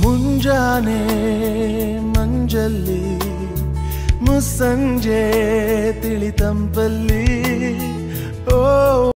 ಮುಂಜಾನೆ ಮಂಜಲ್ಲಿ ಮುಸ್ಸಂಜೆ ತಿಳಿತಂಪಲ್ಲಿ